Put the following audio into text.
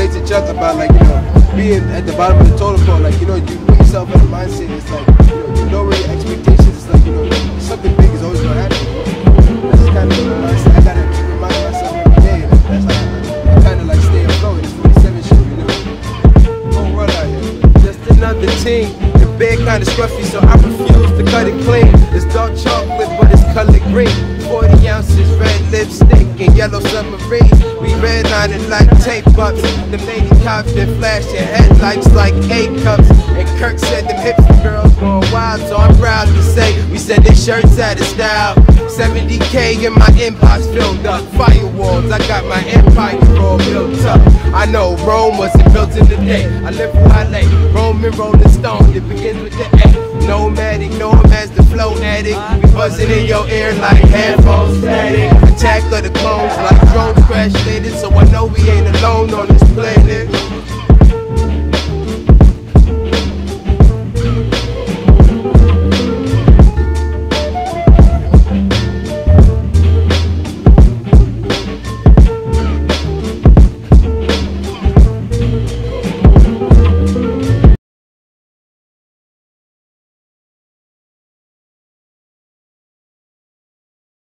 relate to Chuck about like you know being at the bottom of the totem pole. Like you know you put yourself in the mindset. It's like you know you your expectations. It's like you know something big is always gonna happen. That's kind of the mindset. I gotta remind myself every day. That's how I kind of like stay afloat. It's 47 shit, you know. Whole world out here. Just another team. The bed kinda scruffy, so I refuse to cut it clean. It's dark chocolate, but it's colored green. Like tape ups. The lady cops been flashing headlights like A cups. And Kirk said them hipster girls going wild, so I'm proud to say we said their shirts out of style. 70k in my inbox filled up. Firewalls, I got my empire all built up. I know Rome wasn't built in a day. I live for LA, Roman Rolling Stone. It begins with the A. Nomadic, know him as the flow addict. We buzzing in your ear like headphones static. Attack of the clones like drones crash landed, so know we ain't alone on this planet.